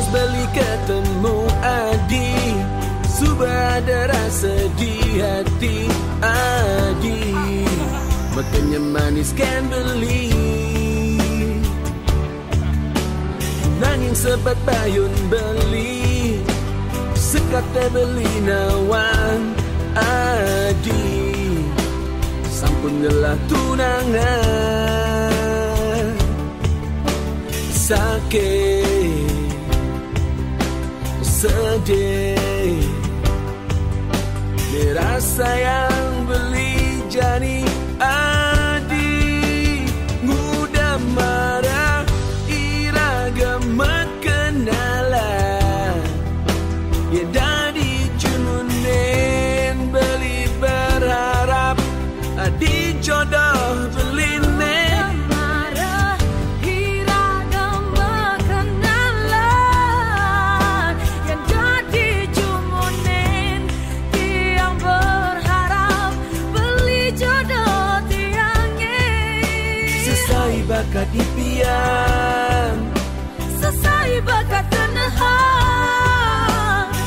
Pas beli ketemu Adi. Subah ada rasa di hati Adi. Makanya manis kan beli. Nanging sebat payun beli. Sekate beli nawan Adi. Sampun gelah tunangan. Sakit Sedih. Merasa yang beli jani Selesai bakat impian selesai bakat tenahan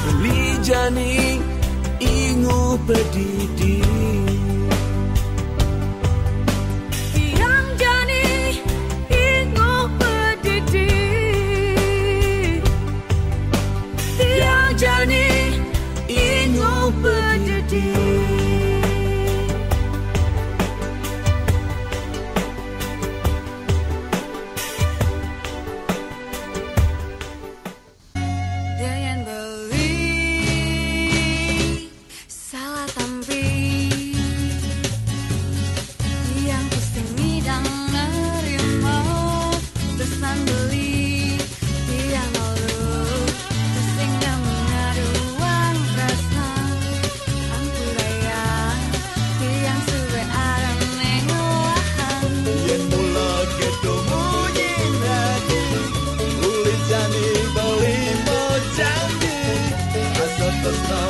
Beli jani Ingu pedidi love.